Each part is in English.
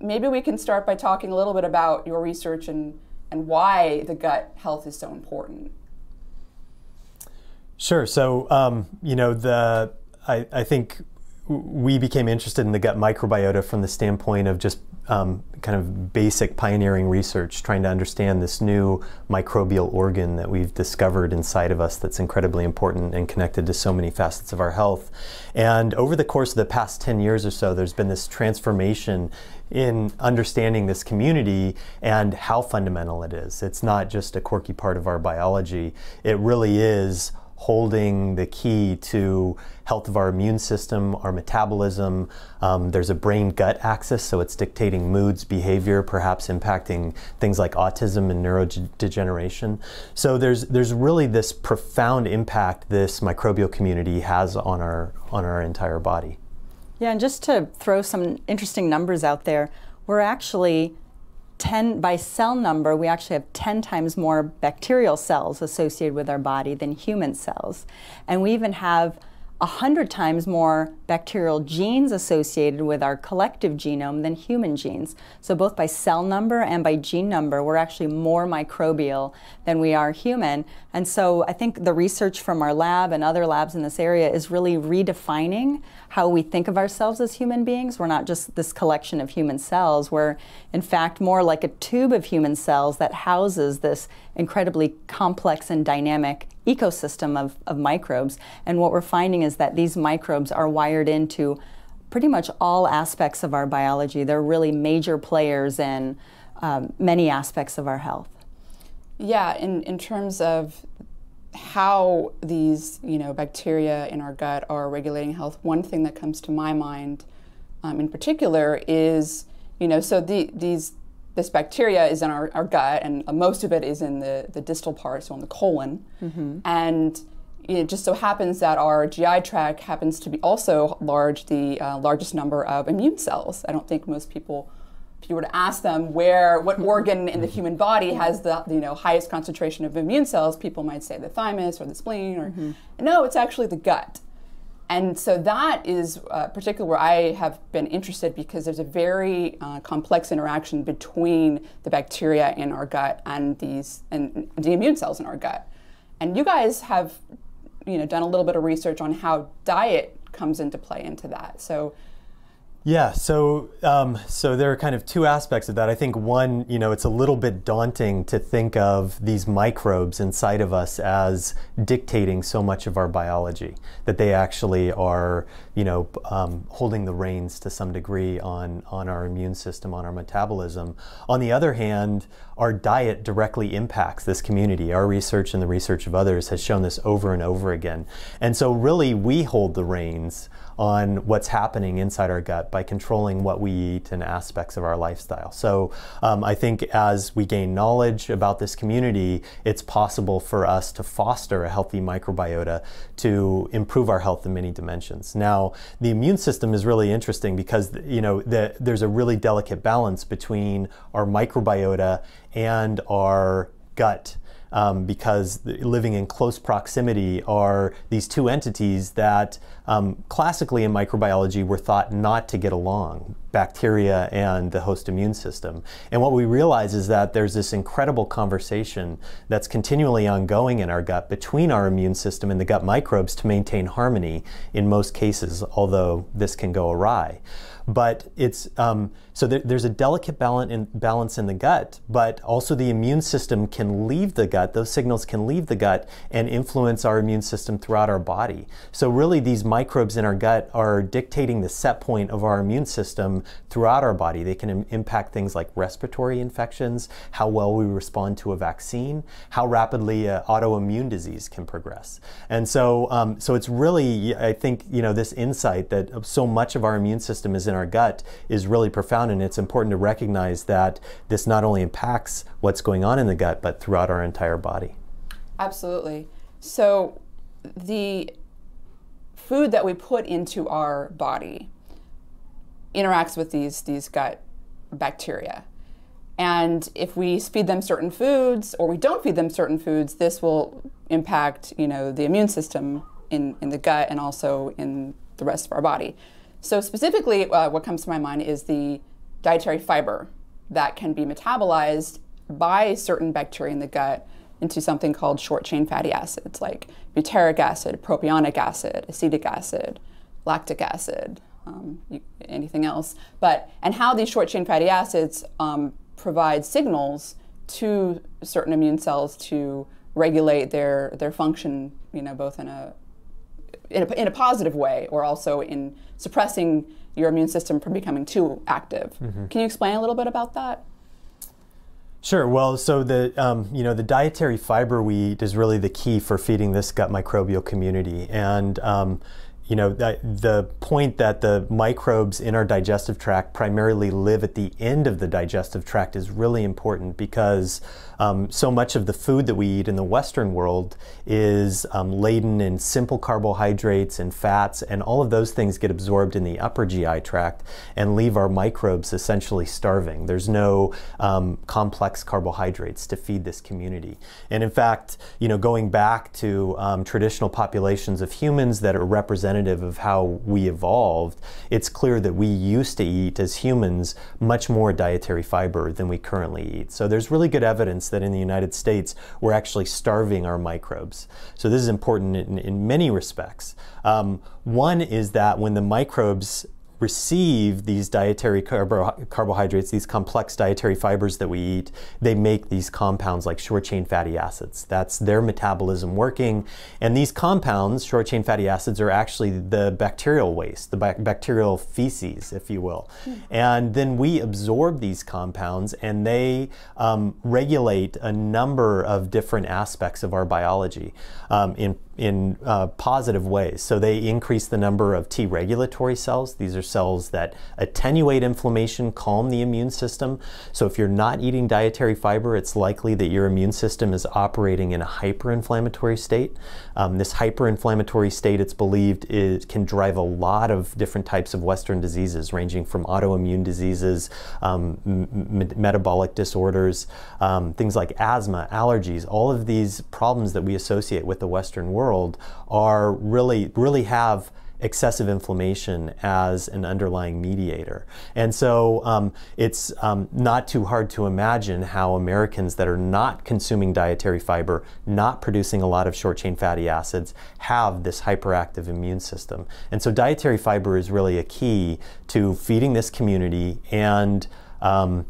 maybe we can start by talking a little bit about your research and, and why the gut health is so important. Sure. So, um, you know, the I, I think we became interested in the gut microbiota from the standpoint of just um, kind of basic pioneering research, trying to understand this new microbial organ that we've discovered inside of us that's incredibly important and connected to so many facets of our health. And over the course of the past 10 years or so, there's been this transformation in understanding this community and how fundamental it is. It's not just a quirky part of our biology, it really is holding the key to health of our immune system, our metabolism. Um, there's a brain-gut axis, so it's dictating moods, behavior, perhaps impacting things like autism and neurodegeneration. So there's there's really this profound impact this microbial community has on our on our entire body. Yeah, and just to throw some interesting numbers out there, we're actually 10 by cell number, we actually have 10 times more bacterial cells associated with our body than human cells. And we even have 100 times more bacterial genes associated with our collective genome than human genes. So both by cell number and by gene number, we're actually more microbial than we are human. And so I think the research from our lab and other labs in this area is really redefining how we think of ourselves as human beings. We're not just this collection of human cells. We're, in fact, more like a tube of human cells that houses this incredibly complex and dynamic ecosystem of, of microbes. And what we're finding is that these microbes are wired into pretty much all aspects of our biology. They're really major players in um, many aspects of our health. Yeah, in, in terms of how these you know bacteria in our gut are regulating health, one thing that comes to my mind um, in particular is you know so the, these this bacteria is in our, our gut and most of it is in the, the distal part, so in the colon, mm-hmm. and it just so happens that our GI tract happens to be also large, the uh, largest number of immune cells. I don't think most people if you were to ask them where what organ in the human body has the you know highest concentration of immune cells, people might say the thymus or the spleen, or mm-hmm. no, it's actually the gut. And so that is uh, particularly where I have been interested because there's a very uh, complex interaction between the bacteria in our gut and these and the immune cells in our gut. And you guys have, you know, done a little bit of research on how diet comes into play into that. So yeah, so um, so there are kind of two aspects of that. I think one, you know, it's a little bit daunting to think of these microbes inside of us as dictating so much of our biology. That they actually are, you know, um, holding the reins to some degree on on our immune system, on our metabolism. On the other hand, our diet directly impacts this community. Our research and the research of others has shown this over and over again. And so, really, we hold the reins on what's happening inside our gut by controlling what we eat and aspects of our lifestyle. So um, I think as we gain knowledge about this community, it's possible for us to foster a healthy microbiota to improve our health in many dimensions. Now, the immune system is really interesting because you know the, there's a really delicate balance between our microbiota and our gut um, because living in close proximity are these two entities that um, classically in microbiology were thought not to get along bacteria and the host immune system. And what we realize is that there's this incredible conversation that's continually ongoing in our gut between our immune system and the gut microbes to maintain harmony in most cases, although this can go awry but it's um, so there, there's a delicate balance in, balance in the gut, but also the immune system can leave the gut. Those signals can leave the gut and influence our immune system throughout our body. So really, these microbes in our gut are dictating the set point of our immune system throughout our body. They can Im impact things like respiratory infections, how well we respond to a vaccine, how rapidly uh, autoimmune disease can progress. And so, um, so it's really, I think, you know, this insight that so much of our immune system is in our gut is really profound, and it's important to recognize that this not only impacts what's going on in the gut, but throughout our entire body. Absolutely. So, the food that we put into our body interacts with these these gut bacteria. And if we feed them certain foods or we don't feed them certain foods, this will impact, you know, the immune system in, in the gut and also in the rest of our body. So specifically, uh, what comes to my mind is the dietary fiber that can be metabolized by certain bacteria in the gut into something called short chain fatty acids like butyric acid, propionic acid, acetic acid, lactic acid, um, anything else. But and how these short chain fatty acids um, provide signals to certain immune cells to regulate their their function, you know, both in a in a, in a positive way or also in suppressing your immune system from becoming too active. Mm-hmm. Can you explain a little bit about that? Sure. Well, so the um, you know the dietary fiber we eat is really the key for feeding this gut microbial community, and um, you know, the, the point that the microbes in our digestive tract primarily live at the end of the digestive tract is really important because um, so much of the food that we eat in the Western world is um, laden in simple carbohydrates and fats, and all of those things get absorbed in the upper GI tract and leave our microbes essentially starving. There's no um, complex carbohydrates to feed this community. And in fact, you know, going back to um, traditional populations of humans that are represented representative of how we evolved, it's clear that we used to eat as humans much more dietary fiber than we currently eat. So there's really good evidence that in the United States we're actually starving our microbes. So this is important in, in many respects. Um, one is that when the microbes receive these dietary carbo carbohydrates, these complex dietary fibers that we eat, they make these compounds like short chain fatty acids. That's their metabolism working. And these compounds, short chain fatty acids, are actually the bacterial waste, the bacterial feces, if you will. Mm. And then we absorb these compounds and they um, regulate a number of different aspects of our biology um, in in uh, positive ways. So they increase the number of T regulatory cells. These are cells that attenuate inflammation, calm the immune system. So if you're not eating dietary fiber, it's likely that your immune system is operating in a hyperinflammatory state. Um, this hyperinflammatory state, it's believed, can drive a lot of different types of Western diseases, ranging from autoimmune diseases, um, metabolic disorders, um, things like asthma, allergies, all of these problems that we associate with the Western world world are really really have excessive inflammation as an underlying mediator. And so um, it's um, not too hard to imagine how Americans that are not consuming dietary fiber, not producing a lot of short chain fatty acids, have this hyperactive immune system. And so dietary fiber is really a key to feeding this community and um,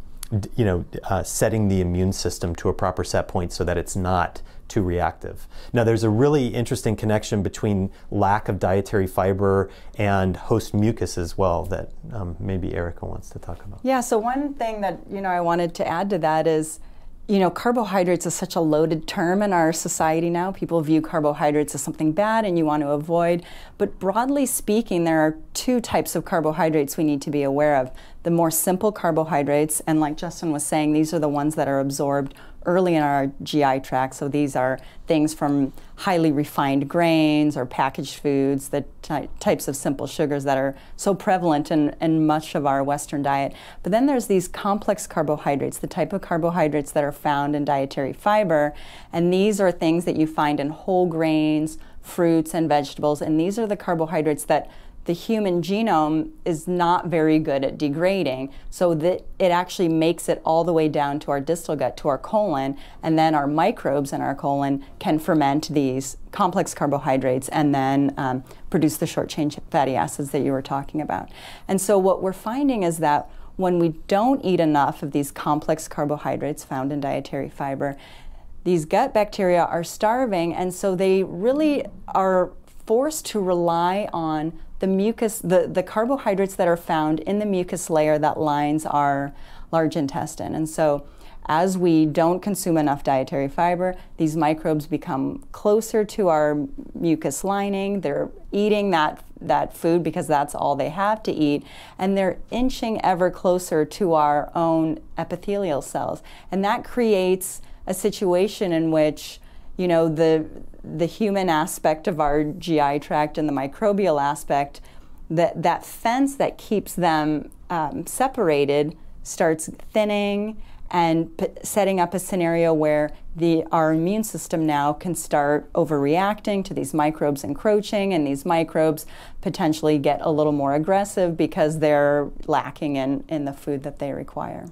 you know, uh, setting the immune system to a proper set point so that it's not too reactive. Now, there's a really interesting connection between lack of dietary fiber and host mucus as well that um, maybe Erica wants to talk about. Yeah, so one thing that, you know, I wanted to add to that is, you know, carbohydrates is such a loaded term in our society now. People view carbohydrates as something bad and you want to avoid. But broadly speaking, there are two types of carbohydrates we need to be aware of. The more simple carbohydrates, and like Justin was saying, these are the ones that are absorbed early in our GI tract. So these are things from highly refined grains or packaged foods, the ty types of simple sugars that are so prevalent in, in much of our Western diet. But then there's these complex carbohydrates, the type of carbohydrates that are found in dietary fiber. And these are things that you find in whole grains, fruits, and vegetables. And these are the carbohydrates that the human genome is not very good at degrading, so that it actually makes it all the way down to our distal gut, to our colon, and then our microbes in our colon can ferment these complex carbohydrates and then um, produce the short chain fatty acids that you were talking about. And so what we're finding is that when we don't eat enough of these complex carbohydrates found in dietary fiber, these gut bacteria are starving, and so they really are forced to rely on the mucus, the, the carbohydrates that are found in the mucus layer that lines our large intestine. And so as we don't consume enough dietary fiber, these microbes become closer to our mucus lining. They're eating that, that food because that's all they have to eat, and they're inching ever closer to our own epithelial cells. And that creates a situation in which you know the the human aspect of our GI tract and the microbial aspect, that, that fence that keeps them um, separated starts thinning and setting up a scenario where the our immune system now can start overreacting to these microbes encroaching and these microbes potentially get a little more aggressive because they're lacking in, in the food that they require.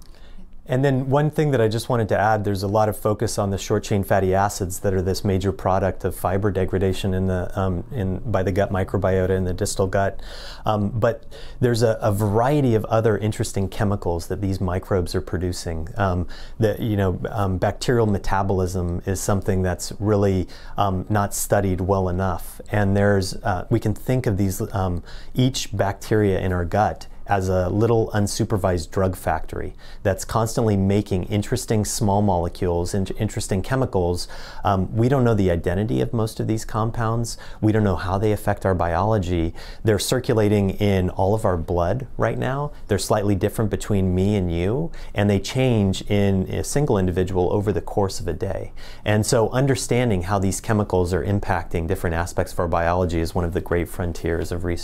And then one thing that I just wanted to add, there's a lot of focus on the short chain fatty acids that are this major product of fiber degradation in the um, in by the gut microbiota in the distal gut. Um, but there's a, a, variety of other interesting chemicals that these microbes are producing. Um, that you know, um, bacterial metabolism is something that's really um, not studied well enough. And there's uh, we can think of these um, each bacteria in our gut as a little unsupervised drug factory that's constantly making interesting small molecules and interesting chemicals. Um, we don't know the identity of most of these compounds. We don't know how they affect our biology. They're circulating in all of our blood right now. They're slightly different between me and you, and they change in a single individual over the course of a day. And so understanding how these chemicals are impacting different aspects of our biology is one of the great frontiers of research.